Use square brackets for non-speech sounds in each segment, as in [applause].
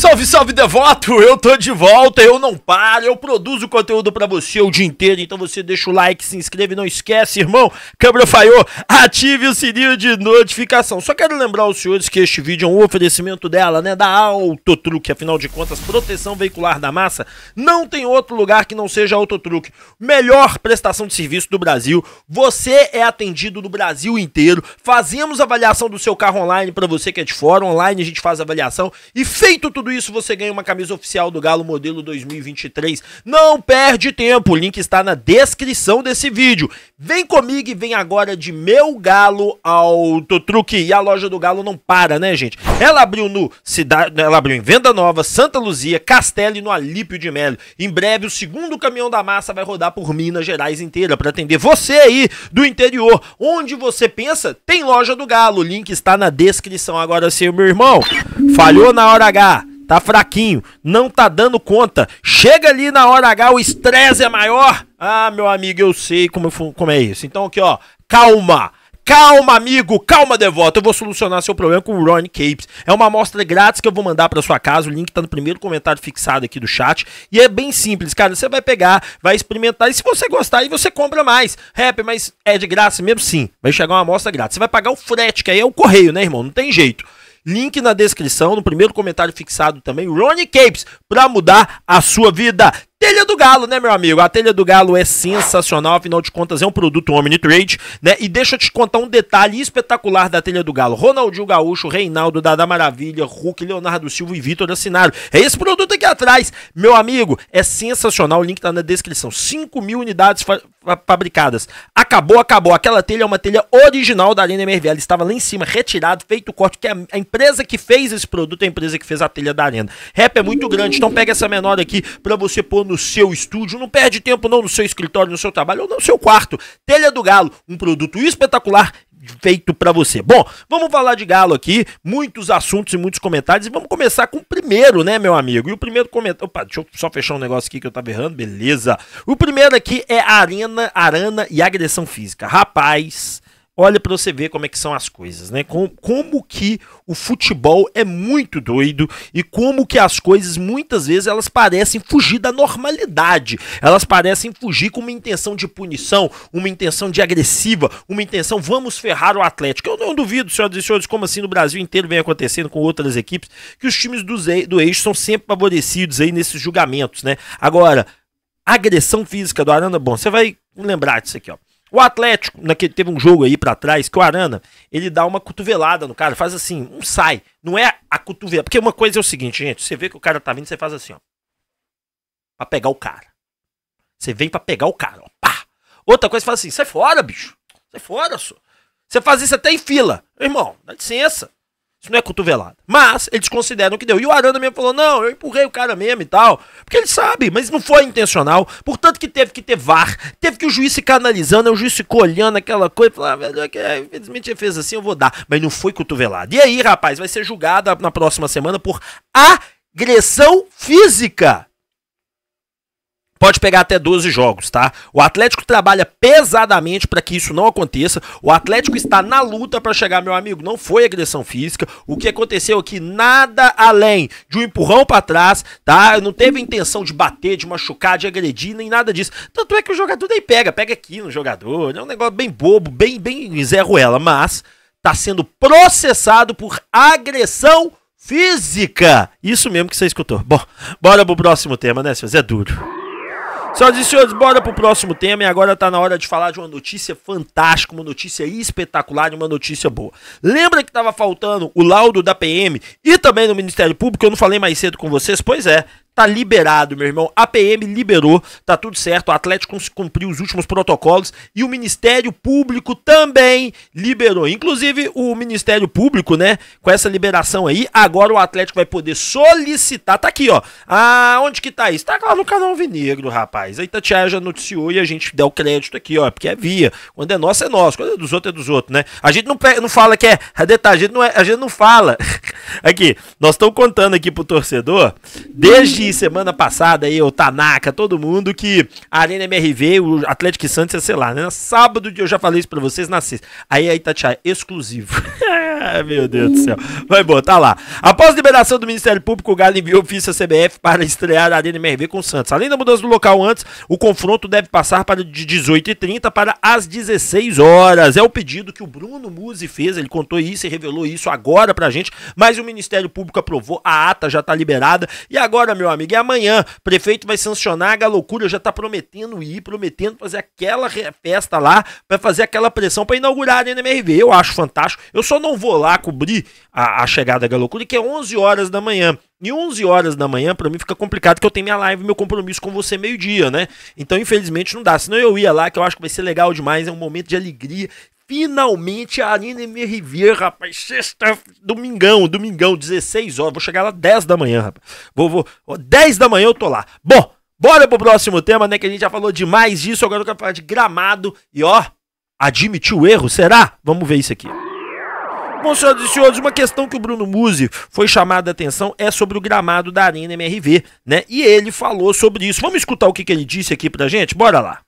Salve, salve, devoto! Eu tô de volta, eu não paro, eu produzo conteúdo para você o dia inteiro, então você deixa o like, se inscreve, não esquece, irmão. Câmera falhou, ative o sininho de notificação. Só quero lembrar os senhores que este vídeo é um oferecimento dela, né, da Autotruque, afinal de contas, proteção veicular da massa. Não tem outro lugar que não seja Autotruque. Melhor prestação de serviço do Brasil. Você é atendido no Brasil inteiro. Fazemos avaliação do seu carro online para você que é de fora, online a gente faz avaliação e feito tudo tudo isso, você ganha uma camisa oficial do Galo modelo 2023. Não perde tempo, o link está na descrição desse vídeo. Vem comigo e vem agora de Meu Galo Autotruque. E a loja do Galo não para, né, gente? Ela abriu no cidade, ela abriu em Venda Nova, Santa Luzia, Castelo e no Alípio de Melo. Em breve o segundo caminhão da massa vai rodar por Minas Gerais inteira para atender você aí do interior. Onde você pensa, tem loja do Galo. O link está na descrição. Agora sim, meu irmão. Falhou na hora H tá fraquinho, não tá dando conta. Chega ali na hora H, o estresse é maior. Ah, meu amigo, eu sei como, como é isso. Então aqui, ó, calma. Calma, amigo, calma, devoto. Eu vou solucionar seu problema com o Ronnie Capes. É uma amostra grátis que eu vou mandar para sua casa. O link tá no primeiro comentário fixado aqui do chat. E é bem simples, cara. Você vai pegar, vai experimentar. E se você gostar, aí você compra mais. Rap, mas é de graça mesmo? Sim. Vai chegar uma amostra grátis. Você vai pagar o frete, que aí é o correio, né, irmão? Não tem jeito. Link na descrição, no primeiro comentário fixado também, Ronnie Capes, para mudar a sua vida. Telha do Galo, né, meu amigo? A telha do Galo é sensacional, afinal de contas é um produto Omnitrade, né? E deixa eu te contar um detalhe espetacular da telha do Galo. Ronaldinho Gaúcho, Reinaldo, Dada Maravilha, Hulk, Leonardo Silva e Vitor assinaram. É esse produto aqui atrás, meu amigo, é sensacional, o link tá na descrição. 5 mil unidades fa fabricadas. Acabou, acabou. Aquela telha é uma telha original da Arena MRV. Ela estava lá em cima, retirado, feito o corte, que é a empresa que fez esse produto é a empresa que fez a telha da Arena. Rap é muito grande, então pega essa menor aqui para você pôr no seu estúdio. Não perde tempo não no seu escritório, no seu trabalho ou no seu quarto. Telha do Galo, um produto espetacular feito para você. Bom, vamos falar de Galo aqui, muitos assuntos e muitos comentários e vamos começar com o primeiro, né, meu amigo? E o primeiro comentário, opa, deixa eu só fechar um negócio aqui que eu tava errando, beleza. O primeiro aqui é Arena, Arana e agressão física. Rapaz, olha para você ver como é que são as coisas, né? Como, como que o futebol é muito doido e como que as coisas muitas vezes elas parecem fugir da normalidade. Elas parecem fugir com uma intenção de punição, uma intenção de agressiva, uma intenção vamos ferrar o Atlético. Eu não duvido, senhoras e senhores, como assim no Brasil inteiro vem acontecendo com outras equipes, que os times do, do eixo são sempre favorecidos aí nesses julgamentos, né? Agora, agressão física do Arana, bom, você vai lembrar disso aqui, ó. O Atlético, naquele, teve um jogo aí para trás que o Arana, ele dá uma cotovelada no cara, faz assim, um sai. Não é a cotovelada. Porque uma coisa é o seguinte, gente, você vê que o cara tá vindo, você faz assim, ó. Pra pegar o cara. Você vem para pegar o cara, ó. Pá. Outra coisa, você faz assim, sai fora, bicho. Sai fora, só. Você faz isso até em fila. Irmão, dá licença. Isso não é cotovelada. Mas eles consideram que deu. E o Arana mesmo falou: não, eu empurrei o cara mesmo e tal. Porque ele sabe, mas não foi intencional. Portanto, que teve que ter VAR. Teve que o juiz ficar analisando. O juiz ficou olhando aquela coisa e falou: ah, velho, é, infelizmente ele fez assim, eu vou dar. Mas não foi cotovelada. E aí, rapaz, vai ser julgada na próxima semana por agressão física pode pegar até 12 jogos, tá? O Atlético trabalha pesadamente para que isso não aconteça. O Atlético está na luta para chegar, meu amigo. Não foi agressão física. O que aconteceu aqui nada além de um empurrão para trás, tá? Não teve intenção de bater, de machucar, de agredir, nem nada disso. Tanto é que o jogador daí pega, pega aqui no jogador. É um negócio bem bobo, bem bem Zé Ruela, mas tá sendo processado por agressão física. Isso mesmo que você escutou. Bom, bora pro próximo tema, né, senhores? É duro. Senhoras e senhores, bora pro próximo tema e agora tá na hora de falar de uma notícia fantástica, uma notícia espetacular e uma notícia boa. Lembra que tava faltando o laudo da PM e também do Ministério Público? Eu não falei mais cedo com vocês? Pois é, tá liberado, meu irmão. A PM liberou, tá tudo certo. O Atlético cumpriu os últimos protocolos e o Ministério Público também liberou. Inclusive, o Ministério Público, né, com essa liberação aí, agora o Atlético vai poder solicitar. Tá aqui, ó. Ah, onde que tá isso? Tá lá no canal Vinegro, rapaz. A Itatiaia já noticiou e a gente dá o crédito aqui, ó, porque é via. Quando é nosso, é nosso. Quando é dos outros, é dos outros, né? A gente não, não fala que é. Detalhe, a gente não, é, a gente não fala. [laughs] aqui, nós estamos contando aqui pro torcedor desde aí semana passada aí, o Tanaka, todo mundo, que a Arena MRV, o Atlético Santos ia ser lá, né? Sábado, eu já falei isso pra vocês, na sexta. Aí a Itatiaia, exclusivo. [laughs] Meu Deus do céu. Vai botar lá. Após liberação do Ministério Público, o Galo enviou ofício à CBF para estrear a Arena MRV com o Santos. Além da mudança do local antes, o confronto deve passar para de 18h30 para as 16 horas. É o pedido que o Bruno Musi fez, ele contou isso e revelou isso agora pra gente, mas o Ministério Público aprovou, a ata já tá liberada. E agora, meu amigo, é amanhã. O prefeito vai sancionar, a loucura já tá prometendo ir, prometendo fazer aquela festa lá, para fazer aquela pressão para inaugurar a Arena MRV. Eu acho fantástico. Eu só não vou lá cobrir a, a chegada da loucura, que é 11 horas da manhã. E 11 horas da manhã, para mim, fica complicado, porque eu tenho minha live, meu compromisso com você meio-dia, né? Então, infelizmente, não dá. Senão eu ia lá, que eu acho que vai ser legal demais, é um momento de alegria. Finalmente a Arena MRV, rapaz, sexta, domingão, domingão, 16 horas. Vou chegar lá 10 da manhã, rapaz. Vou, vou, 10 da manhã eu tô lá. Bom, bora pro próximo tema, né? Que a gente já falou demais disso. Agora eu quero falar de gramado. E ó, admitiu o erro, será? Vamos ver isso aqui. Bom, senhoras e senhores, uma questão que o Bruno Musi foi chamado a atenção é sobre o gramado da Arena MRV, né? E ele falou sobre isso. Vamos escutar o que, que ele disse aqui pra gente? Bora lá.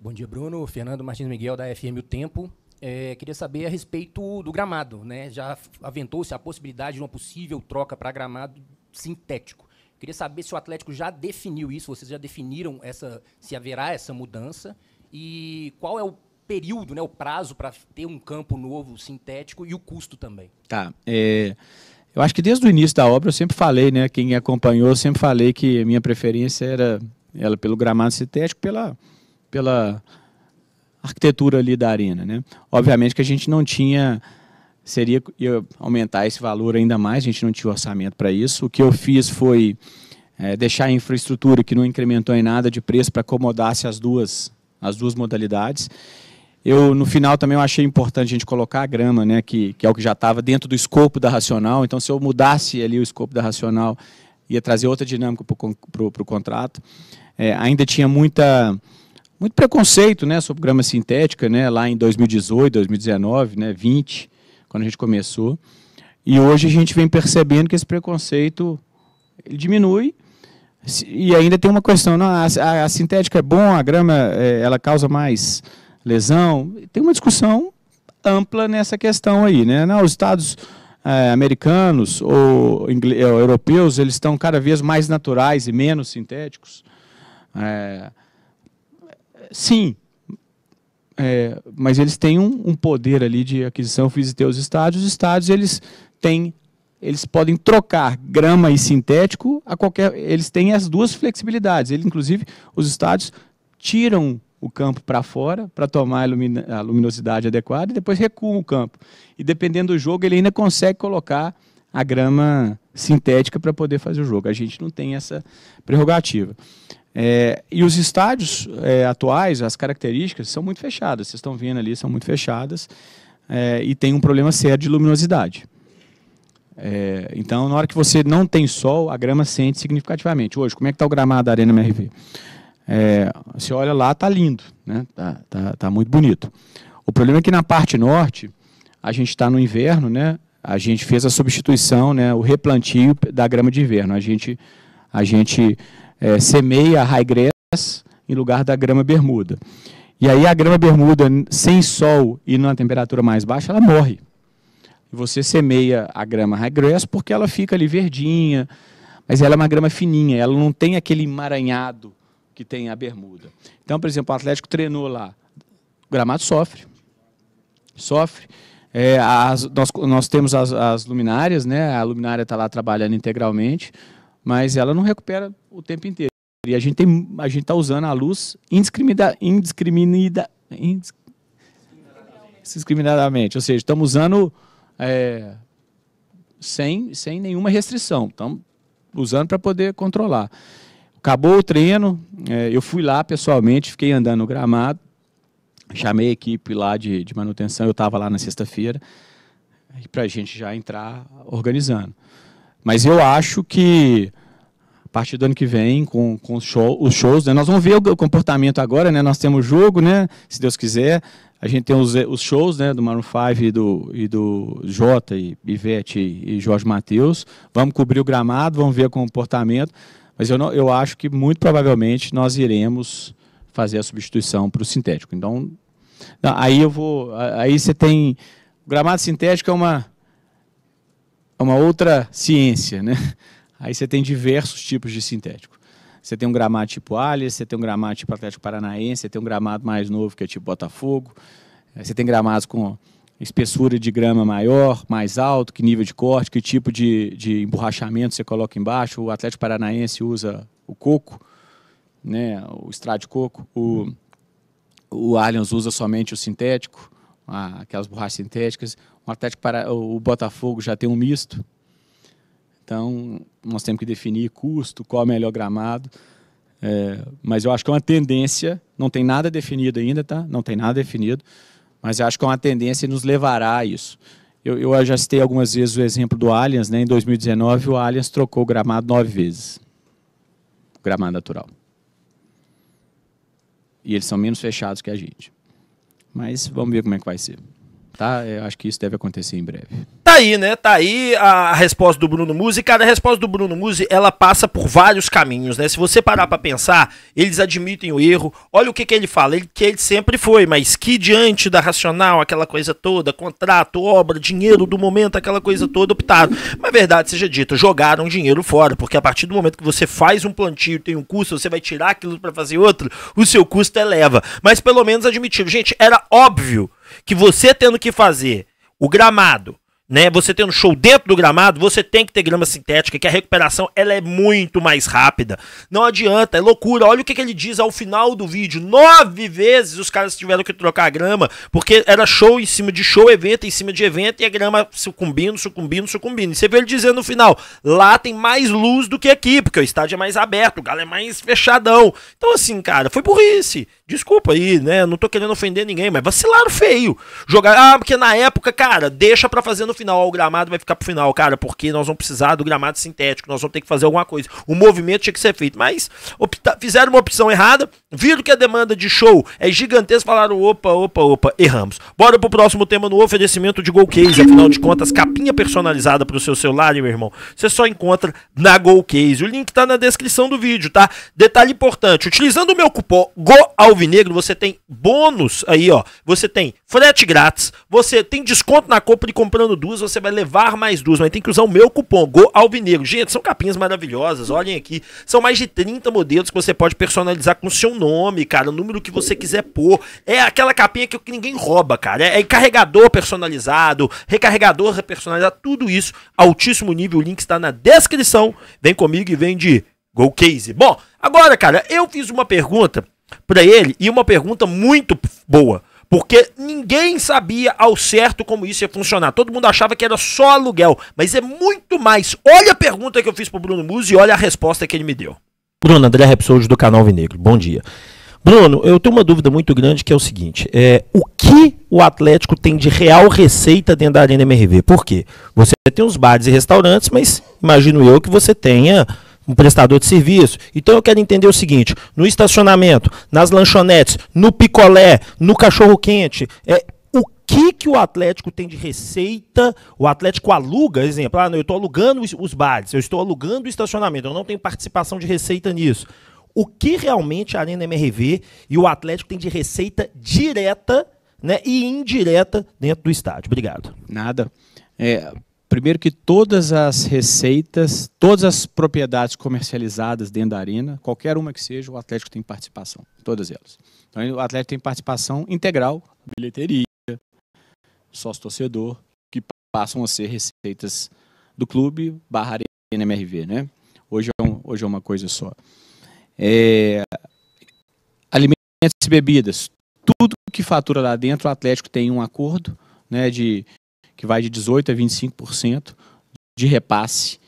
Bom dia, Bruno. Fernando Martins Miguel, da FM O Tempo. É, queria saber a respeito do gramado. Né? Já aventou-se a possibilidade de uma possível troca para gramado sintético. Queria saber se o Atlético já definiu isso, vocês já definiram essa, se haverá essa mudança e qual é o período, né, o prazo para ter um campo novo sintético e o custo também. Tá. É, eu acho que desde o início da obra eu sempre falei, né, quem acompanhou, eu sempre falei que minha preferência era ela pelo gramado sintético, pela, pela arquitetura ali da arena, né. Obviamente que a gente não tinha seria ia aumentar esse valor ainda mais, a gente não tinha orçamento para isso. O que eu fiz foi é, deixar a infraestrutura que não incrementou em nada de preço para acomodasse as duas as duas modalidades. Eu, no final, também eu achei importante a gente colocar a grama, né, que, que é o que já estava dentro do escopo da Racional. Então, se eu mudasse ali o escopo da Racional, ia trazer outra dinâmica para o contrato. É, ainda tinha muita, muito preconceito né, sobre grama sintética, né, lá em 2018, 2019, né, 20, quando a gente começou. E hoje a gente vem percebendo que esse preconceito diminui. E ainda tem uma questão, não, a, a, a sintética é bom, a grama é, ela causa mais lesão. Tem uma discussão ampla nessa questão aí, né? Não, os Estados é, americanos ou, ou, europeus eles estão cada vez mais naturais e menos sintéticos. É, sim, é, mas eles têm um, um, poder ali de aquisição. Visitei os estádios. Os estádios eles têm, eles podem trocar grama e sintético a qualquer. Eles têm as duas flexibilidades. Ele, inclusive, os estádios tiram o campo para fora para tomar a, lumina, a, luminosidade adequada e depois recua o campo. E dependendo do jogo, ele ainda consegue colocar a grama sintética para poder fazer o jogo. A gente não tem essa prerrogativa. É, e os estádios é, atuais, as características são muito fechadas. Vocês estão vendo ali, são muito fechadas é, e tem um problema sério de luminosidade. É, então, na hora que você não tem sol, a grama sente significativamente. Hoje, como é que está o gramado da Arena MRV? É, você olha lá, tá lindo, né? Tá, tá, tá muito bonito. O problema é que na parte norte, a gente está no inverno, né? A gente fez a substituição, né? O replantio da grama de inverno. A gente, a gente é, semeia a grass em lugar da grama bermuda. E aí a grama bermuda, sem sol e numa temperatura mais baixa, ela morre. Você semeia a grama grass porque ela fica ali verdinha, mas ela é uma grama fininha, ela não tem aquele emaranhado que tem a bermuda. Então, por exemplo, o Atlético treinou lá. O gramado sofre. Sofre. É, as, nós, nós temos as, as luminárias, né? A luminária está lá trabalhando integralmente, mas ela não recupera o tempo inteiro. E a gente tem, a gente está usando a luz indiscriminada, indiscriminada, indiscriminadamente. Ou seja, estamos usando é, sem, sem nenhuma restrição. Estamos usando para poder controlar. Acabou o treino, é, eu fui lá pessoalmente, fiquei andando no gramado, chamei a equipe lá de, de manutenção, eu estava lá na sexta-feira, para a gente já entrar organizando. Mas eu acho que partir do ano que vem, com, com show, os shows, né, nós vamos ver o comportamento agora, né, nós temos jogo, né, se Deus quiser, a gente tem os, os shows né, do Maroon 5 e do, e do Jota, e Ivete e Jorge Matheus. Vamos cobrir o gramado, vamos ver o comportamento. Mas eu, não, eu acho que muito provavelmente nós iremos fazer a substituição para o sintético. Então, aí eu vou. Aí você tem. O gramado sintético é uma, é uma outra ciência, né? Aí você tem diversos tipos de sintético. Você tem um gramado tipo Alias, você tem um gramado tipo Atlético Paranaense, você tem um gramado mais novo que é tipo Botafogo. Eh, você tem gramados com espessura de grama maior, mais alto, que nível de corte, que tipo de, de emborrachamento você coloca embaixo. O Atlético Paranaense usa o coco, né, o estrado de coco. O, o Allianz usa somente o sintético, aquelas borrachas sintéticas. O Atlético para, o Botafogo já tem um misto, então, nós temos que definir custo, qual é o melhor gramado. É, mas eu acho que é uma tendência, não tem nada definido ainda, tá? Não tem nada definido, mas eu acho que é uma tendência e nos levará a isso. Eu, eu já citei algumas vezes o exemplo do Allianz, né? Em 2019, o Allianz trocou o gramado nove vezes. O gramado natural. E eles são menos fechados que a gente. Mas vamos ver como é que vai ser. Tá? Eu acho que isso deve acontecer em breve. Tá aí, né? Tá aí a resposta do Bruno Musi. A resposta do Bruno Musi, ela passa por vários caminhos, né? Se você parar para pensar, eles admitem o erro. Olha o que, que ele fala, ele, que ele sempre foi, mas que diante da racional, aquela coisa toda, contrato, obra, dinheiro do momento, aquela coisa toda, optaram. Mas verdade seja dita, jogaram dinheiro fora, porque a partir do momento que você faz um plantio tem um custo, você vai tirar aquilo para fazer outro, o seu custo eleva. Mas pelo menos admitiram. Gente, era óbvio que você tendo que fazer o gramado, né? Você tendo show dentro do gramado, você tem que ter grama sintética, que a recuperação ela é muito mais rápida. Não adianta, é loucura. Olha o que, que ele diz ao final do vídeo. Nove vezes os caras tiveram que trocar a grama, porque era show em cima de show, evento em cima de evento, e a grama sucumbindo, sucumbindo, sucumbindo. E você vê ele dizendo no final, lá tem mais luz do que aqui, porque o estádio é mais aberto, o galo é mais fechadão. Então assim, cara, foi burrice. Desculpa aí, né? Não tô querendo ofender ninguém, mas vacilaram feio. Jogar, ah, porque na época, cara, deixa pra fazer no final. o gramado vai ficar pro final, cara, porque nós vamos precisar do gramado sintético, nós vamos ter que fazer alguma coisa. O movimento tinha que ser feito. Mas opta, fizeram uma opção errada, viram que a demanda de show é gigantesca, falaram: opa, opa, opa, erramos. Bora pro próximo tema no oferecimento de Golcase. Afinal de contas, capinha personalizada pro seu celular, meu irmão. Você só encontra na Golcase. O link tá na descrição do vídeo, tá? Detalhe importante: utilizando o meu cupom GOAL Alvinegro, você tem bônus aí, ó. Você tem frete grátis, você tem desconto na compra e comprando duas, você vai levar mais duas, mas tem que usar o meu cupom Go Alvinegro. Gente, são capinhas maravilhosas, olhem aqui. São mais de 30 modelos que você pode personalizar com o seu nome, cara, o número que você quiser pôr. É aquela capinha que ninguém rouba, cara. É, é carregador personalizado, recarregador personalizado, tudo isso, altíssimo nível. O link está na descrição. Vem comigo e vem de Go Case. Bom, agora, cara, eu fiz uma pergunta para ele e uma pergunta muito boa. Porque ninguém sabia ao certo como isso ia funcionar. Todo mundo achava que era só aluguel. Mas é muito mais. Olha a pergunta que eu fiz pro Bruno Musi e olha a resposta que ele me deu. Bruno, André Repsolde do canal Vinegro. Bom dia. Bruno, eu tenho uma dúvida muito grande que é o seguinte: é, o que o Atlético tem de real receita dentro da Arena MRV? Por quê? Você tem os bares e restaurantes, mas imagino eu que você tenha um prestador de serviço. Então eu quero entender o seguinte: no estacionamento, nas lanchonetes, no picolé, no cachorro quente, é, o que que o Atlético tem de receita? O Atlético aluga, exemplo, ah, eu estou alugando os, os bares, eu estou alugando o estacionamento, eu não tenho participação de receita nisso. O que realmente a Arena MRV e o Atlético tem de receita direta né, e indireta dentro do estádio? Obrigado. Nada. É, Primeiro que todas as receitas, todas as propriedades comercializadas dentro da arena, qualquer uma que seja, o Atlético tem participação, todas elas. Então o Atlético tem participação integral, bilheteria, sócio-torcedor, que passam a ser receitas do clube barra arena MRV, né? Hoje é, um, hoje é uma coisa só. É, alimentos e bebidas, tudo que fatura lá dentro, o Atlético tem um acordo né, de que vai de 18% a 25% de repasse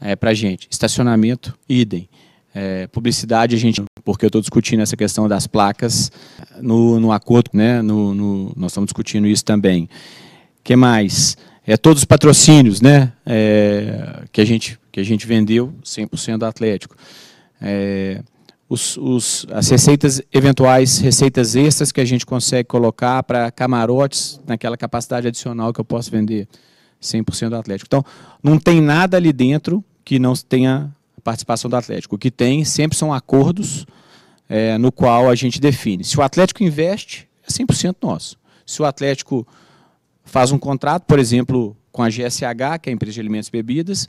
é, para a gente. Estacionamento, idem. É, publicidade, a gente, porque eu estou discutindo essa questão das placas no, no acordo, né? No, no, nós estamos discutindo isso também. que mais? É, todos os patrocínios né? É, que, a gente, que a gente vendeu, 100% do Atlético. É, os, os, as receitas, eventuais receitas extras que a gente consegue colocar para camarotes, naquela capacidade adicional que eu posso vender 100% do Atlético. Então, não tem nada ali dentro que não tenha participação do Atlético. O que tem sempre são acordos é, no qual a gente define. Se o Atlético investe, é 100% nosso. Se o Atlético faz um contrato, por exemplo, com a GSH, que é a empresa de alimentos e bebidas,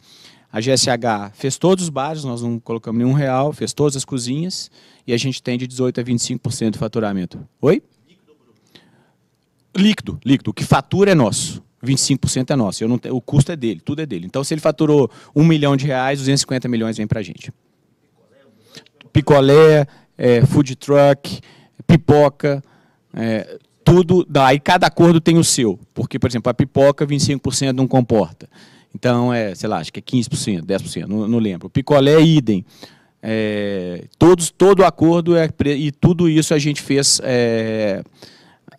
a GSH fez todos os bares, nós não colocamos nenhum real, fez todas as cozinhas e a gente tem de 18% a 25% de faturamento. Oi? Líquido, líquido. O que fatura é nosso. 25% é nosso. Eu não o custo é dele, tudo é dele. Então, se ele faturou 1 milhão de reais, 250 milhões vem para a gente. Picolé, é, food truck, pipoca, é, tudo. Daí cada acordo tem o seu. Porque, por exemplo, a pipoca 25% não comporta. Então, é, sei lá, acho que é 15%, 10%, não, não lembro. Picolé é idem. É, todos, todo acordo é, e tudo isso a gente fez. É,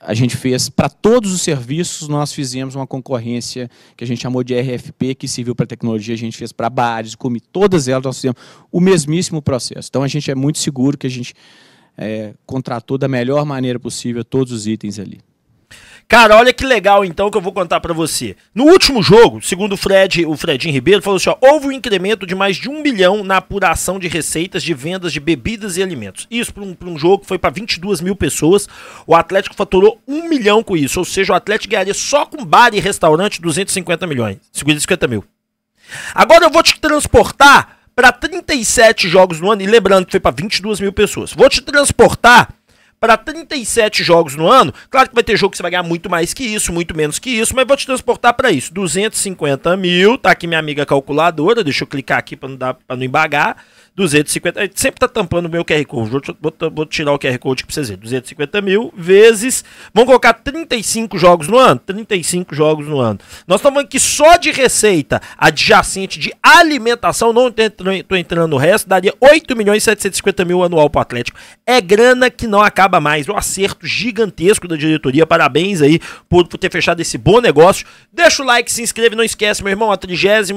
a gente fez para todos os serviços, nós fizemos uma concorrência que a gente chamou de RFP, que serviu para tecnologia, a gente fez para bares, comi, todas elas nós fizemos o mesmíssimo processo. Então a gente é muito seguro que a gente é, contratou da melhor maneira possível todos os itens ali. Cara, olha que legal então que eu vou contar para você. No último jogo, segundo o Fred, o Fredinho Ribeiro falou assim, ó, houve um incremento de mais de um bilhão na apuração de receitas de vendas de bebidas e alimentos. Isso para um, um jogo que foi para 22 mil pessoas. O Atlético faturou um milhão com isso, ou seja, o Atlético ganharia só com bar e restaurante 250 milhões, 250 mil. Agora eu vou te transportar para 37 jogos no ano, e lembrando que foi para 22 mil pessoas. Vou te transportar para 37 jogos no ano. Claro que vai ter jogo que você vai ganhar muito mais que isso, muito menos que isso, mas vou te transportar para isso. 250 mil, tá aqui minha amiga calculadora, deixa eu clicar aqui para não, não embagar. 250, sempre tá tampando o meu QR Code, vou, vou, tirar o QR Code que precisa dizer, 250 mil vezes, vamos colocar 35 jogos no ano? 35 jogos no ano. Nós estamos aqui só de receita adjacente de alimentação, não estou entrando no resto, daria 8 milhões e 750 mil anual para o Atlético. É grana que não acaba mais, um acerto gigantesco da diretoria, parabéns aí por, por ter fechado esse bom negócio. Deixa o like, se inscreve, não esquece, meu irmão, a 36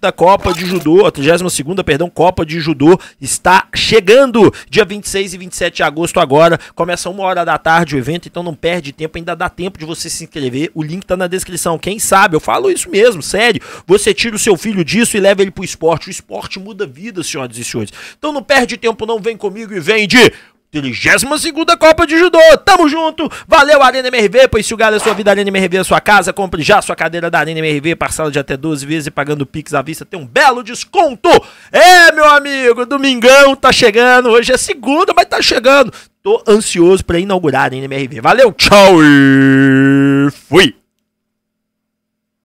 da Copa de Judô, a 32 segunda, perdão, Copa Copa de Judô está chegando. Dia 26 e 27 de agosto agora. Começa uma hora da tarde o evento, então não perde tempo. Ainda dá tempo de você se inscrever. O link tá na descrição. Quem sabe, eu falo isso mesmo, sério. Você tira o seu filho disso e leva ele pro esporte. O esporte muda vida, senhoras e senhores. Então não perde tempo, não. Vem comigo e vende 32 Copa de Judô. Tamo junto. Valeu, Arena MRV. Pois se o galera sua vida, Arena MRV é sua casa. Compre já sua cadeira da Arena MRV. Parcela de até 12 vezes e pagando Pix à vista. Tem um belo desconto. É, meu amigo. Domingão tá chegando. Hoje é segunda, mas tá chegando. Tô ansioso para inaugurar a Arena MRV. Valeu, tchau e fui.